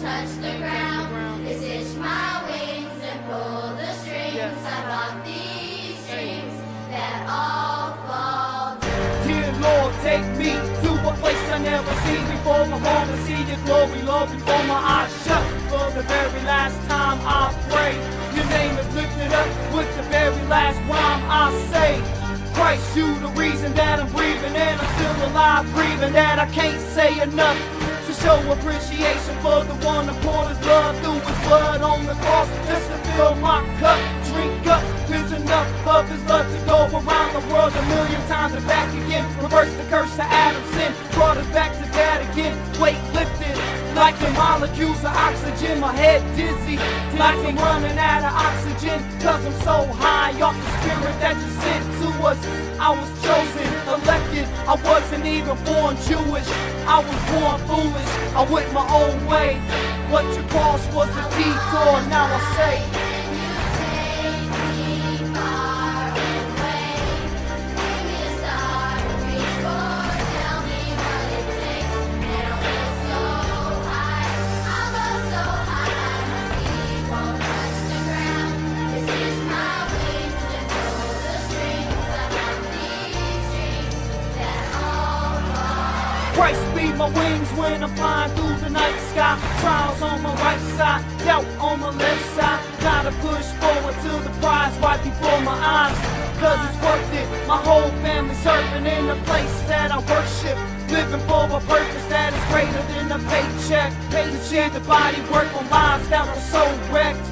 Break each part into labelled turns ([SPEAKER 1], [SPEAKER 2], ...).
[SPEAKER 1] touch the ground. It's itch my wings and pull the strings. Yes. I bought these strings that all fall down.
[SPEAKER 2] Dear Lord, take me to a place I never seen before. My heart to see your glory, Lord, before my eyes shut. For the very last time I pray, your name is lifted up with the very last rhyme I say. Christ, you the reason that I'm breathing and I'm still alive, breathing that I can't say enough show appreciation for the one who poured his blood through his blood on the cross just to fill my cup. Drink up, there's enough of his love to go around the world a million times and back again. Reverse the curse of Adam's sin, brought us back to that again. Weight lifted. Like the molecules of oxygen, my head dizzy. Like I'm running out of oxygen. Cause I'm so high off the spirit that you sent to us. I was wasn't even born Jewish. I was born foolish. I went my own way. But your cross was a detour. Now I say. Christ be my wings when I'm flying through the night sky. Trials on my right side, doubt on my left side. Gotta push forward to the prize right before my eyes. Cause it's worth it. My whole family serving in the place that I worship. Living for a purpose that is greater than a paycheck. Pay to see the body work on lives that were so wrecked.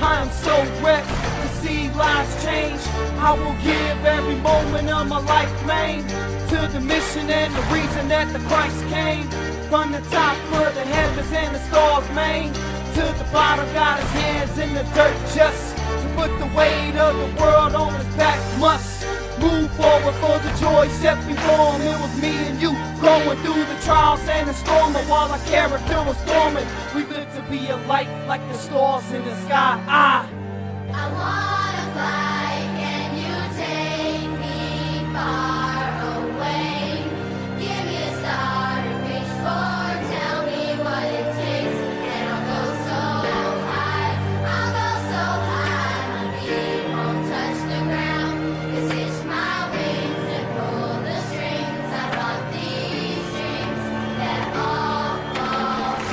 [SPEAKER 2] I am so wrecked see lives change. I will give every moment of my life, man, to the mission and the reason that the Christ came. From the top of the heavens and the stars, man, to the bottom, got his hands in the dirt just to put the weight of the world on his back. Must move forward for the joy set before him. It was me and you going through the trials and the storm. But while our character was storming, we lived to be a light like the stars in the sky. I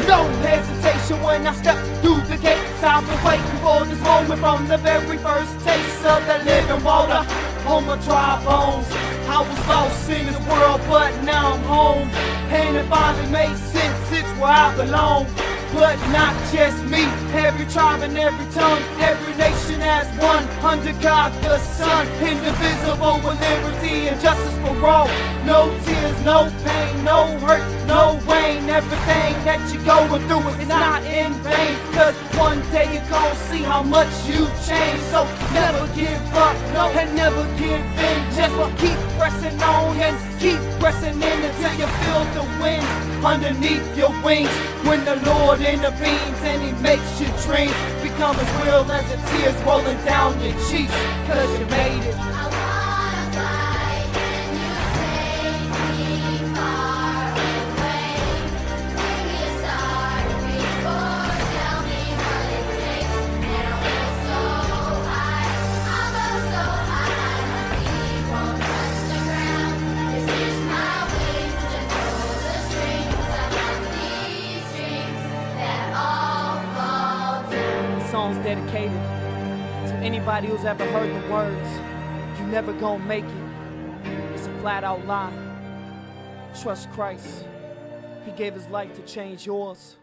[SPEAKER 2] no hesitation when I step through the gates. I've been waiting for this moment from the very first taste of the living water on my dry bones. I was lost in this world, but now I'm home. And it finally made sense, it's where I belong. But not just me, every tribe and every tongue, every nation as one under God the Son, indivisible with liberty and justice for all. No tears, no pain, no hurt, no. Everything that you're going through is not in vain. Cause one day you're gonna see how much you changed. So never give up, no, and never give in. Just keep pressing on and keep pressing in until you feel the wind underneath your wings. When the Lord intervenes and He makes your dreams become as real as the tears rolling down your cheeks. Cause you made
[SPEAKER 1] it.
[SPEAKER 2] Song's dedicated to anybody who's ever heard the words, You never gonna make it. It's a flat out lie. Trust Christ. He gave his life to change yours.